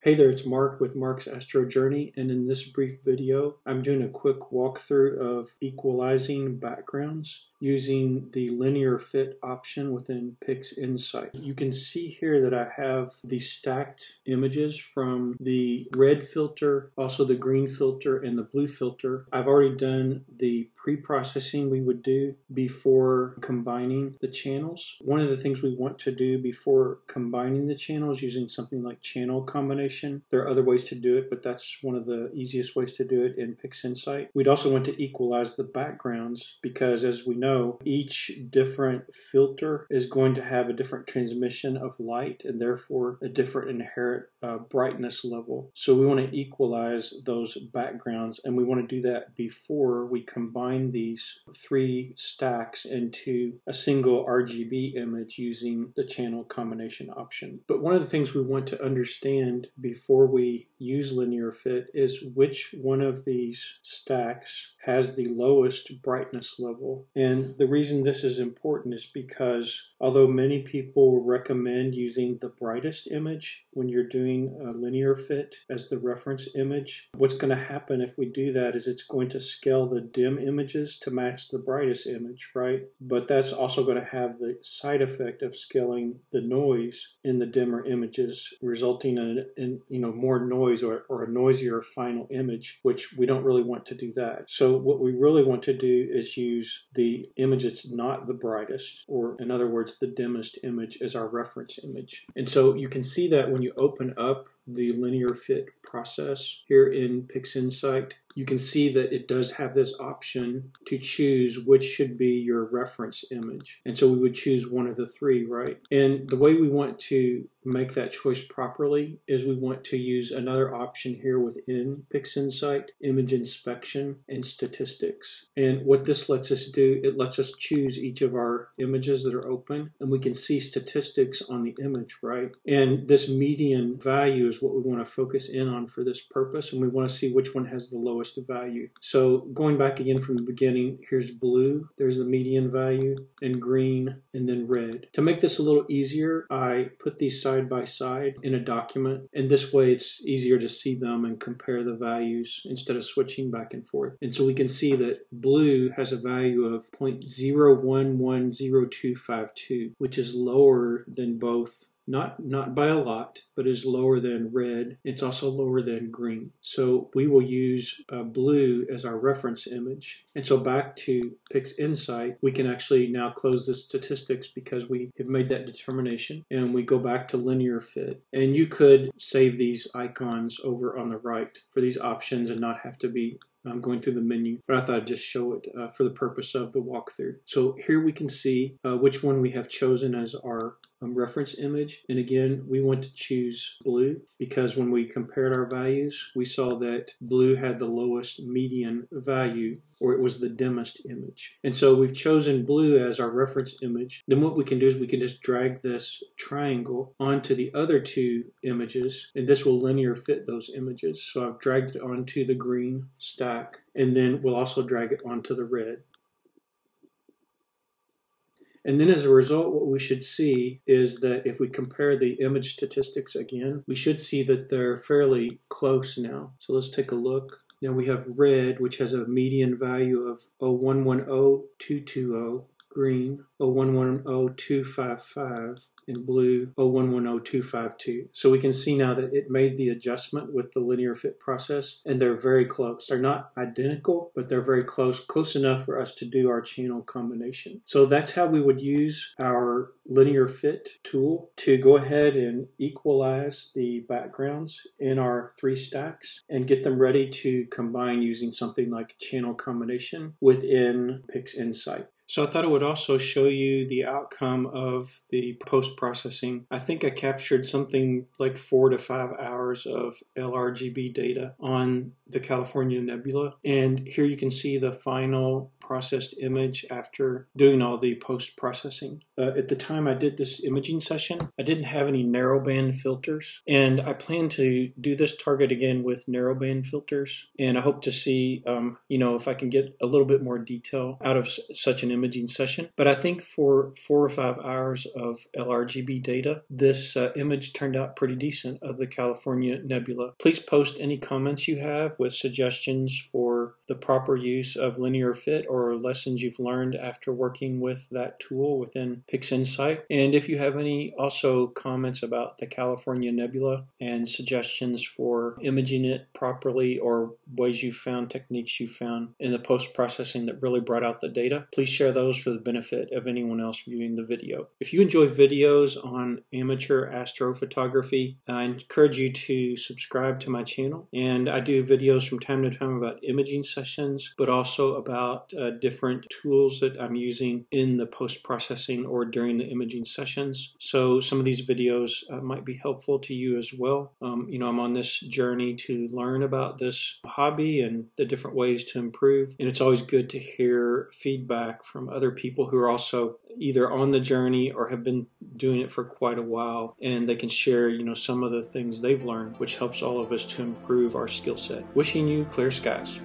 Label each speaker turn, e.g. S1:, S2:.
S1: Hey there, it's Mark with Mark's Astro Journey, and in this brief video, I'm doing a quick walkthrough of equalizing backgrounds using the linear fit option within PixInsight. You can see here that I have the stacked images from the red filter, also the green filter, and the blue filter. I've already done the pre-processing we would do before combining the channels. One of the things we want to do before combining the channels using something like channel combination, there are other ways to do it, but that's one of the easiest ways to do it in PixInsight. We'd also want to equalize the backgrounds because as we know, each different filter is going to have a different transmission of light and therefore a different inherent uh, brightness level. So we want to equalize those backgrounds and we want to do that before we combine these three stacks into a single RGB image using the channel combination option. But one of the things we want to understand before we use linear fit is which one of these stacks has the lowest brightness level. And the reason this is important is because although many people recommend using the brightest image when you're doing a linear fit as the reference image, what's going to happen if we do that is it's going to scale the dim images to match the brightest image, right? But that's also going to have the side effect of scaling the noise in the dimmer images, resulting in, in you know more noise or, or a noisier final image, which we don't really want to do that. So what we really want to do is use the image that's not the brightest, or in other words, the dimmest image is our reference image. And so you can see that when you open up the linear fit process here in PixInsight, you can see that it does have this option to choose which should be your reference image. And so we would choose one of the three, right? And the way we want to make that choice properly is we want to use another option here within PixInsight, image inspection and statistics. And what this lets us do, it lets us choose each of our images that are open and we can see statistics on the image, right? And this median value is what we want to focus in on for this purpose and we want to see which one has the lowest value. So going back again from the beginning, here's blue, there's the median value, and green, and then red. To make this a little easier, I put these side by side in a document. And this way it's easier to see them and compare the values instead of switching back and forth. And so we can see that blue has a value of 0.0110252, which is lower than both not not by a lot, but is lower than red. It's also lower than green. So we will use uh, blue as our reference image. And so back to PixInsight, we can actually now close the statistics because we have made that determination and we go back to linear fit. And you could save these icons over on the right for these options and not have to be um, going through the menu, but I thought I'd just show it uh, for the purpose of the walkthrough. So here we can see uh, which one we have chosen as our um, reference image. And again, we want to choose blue because when we compared our values, we saw that blue had the lowest median value or it was the dimmest image. And so we've chosen blue as our reference image. Then what we can do is we can just drag this triangle onto the other two images and this will linear fit those images. So I've dragged it onto the green stack and then we'll also drag it onto the red. And then as a result, what we should see is that if we compare the image statistics again, we should see that they're fairly close now. So let's take a look. Now we have red, which has a median value of 0110220, green 0110255, and blue 0110252. So we can see now that it made the adjustment with the linear fit process and they're very close. They're not identical, but they're very close, close enough for us to do our channel combination. So that's how we would use our linear fit tool to go ahead and equalize the backgrounds in our three stacks and get them ready to combine using something like channel combination within PixInsight. So I thought it would also show you the outcome of the post processing. I think I captured something like four to five hours of LRGB data on the California Nebula. And here you can see the final processed image after doing all the post processing. Uh, at the time I did this imaging session, I didn't have any narrowband filters. And I plan to do this target again with narrowband filters. And I hope to see, um, you know, if I can get a little bit more detail out of such an imaging session. But I think for four or five hours of LRGB data, this uh, image turned out pretty decent of the California Nebula. Please post any comments you have with suggestions for the proper use of linear fit or lessons you've learned after working with that tool within PixInsight. And if you have any also comments about the California Nebula and suggestions for imaging it properly or ways you found techniques you found in the post processing that really brought out the data, please share those for the benefit of anyone else viewing the video. If you enjoy videos on amateur astrophotography, I encourage you to subscribe to my channel. And I do videos from time to time about imaging sessions, but also about uh, different tools that I'm using in the post processing or during the imaging sessions. So some of these videos uh, might be helpful to you as well. Um, you know, I'm on this journey to learn about this hobby and the different ways to improve. And it's always good to hear feedback from other people who are also either on the journey or have been doing it for quite a while and they can share you know some of the things they've learned which helps all of us to improve our skill set. Wishing you clear skies